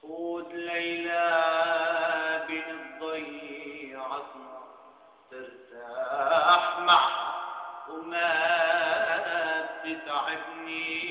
خود ليلى بين الضيعتنا ترتاح معها وما تتعبني.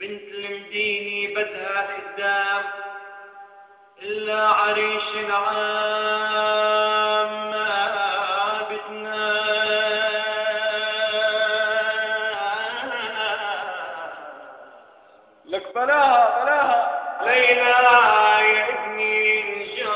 وبنت المدينة بدها خدام إلا عريش العام ما بتنام لك بلاها بلاها. ليلى يا ابني انجارت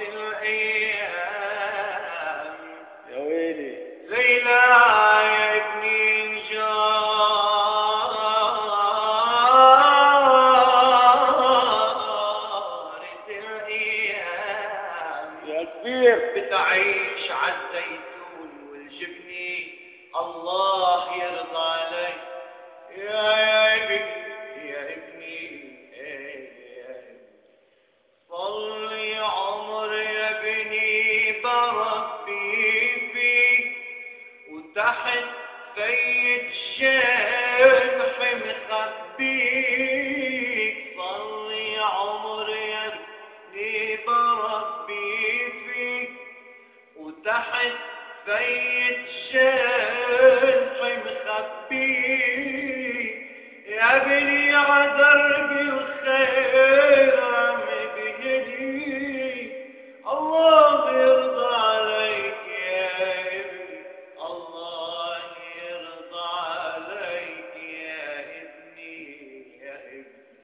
الأيام. يا ويلي. ليلى يا ابني يا كبير بتعيش عالزيتون والجبنة. الله يرضى عليك. يا فيت شنف مخبي. يا بني على درب